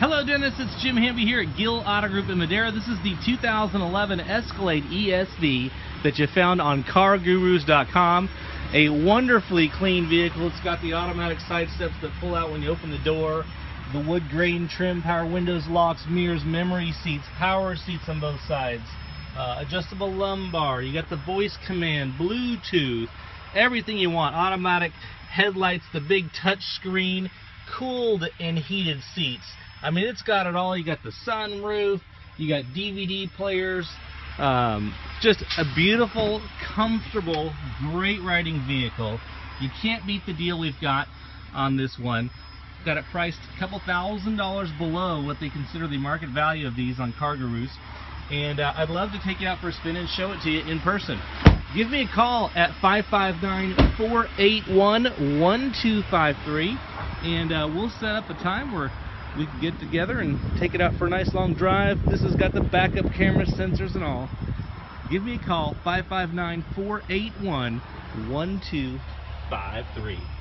Hello, Dennis. It's Jim Hamby here at Gill Auto Group in Madera. This is the 2011 Escalade ESV that you found on CarGurus.com. A wonderfully clean vehicle. It's got the automatic side steps that pull out when you open the door, the wood grain trim, power windows, locks, mirrors, memory seats, power seats on both sides, uh, adjustable lumbar. You got the voice command, Bluetooth, everything you want. Automatic headlights, the big touch screen, cooled and heated seats. I mean, it's got it all. You got the sunroof, you got DVD players. Um, just a beautiful, comfortable, great riding vehicle. You can't beat the deal we've got on this one. Got it priced a couple thousand dollars below what they consider the market value of these on CarGurus. And uh, I'd love to take you out for a spin and show it to you in person. Give me a call at 559-481-1253 and uh, we'll set up a time where we can get together and take it out for a nice long drive. This has got the backup camera sensors and all. Give me a call 559 481 1253.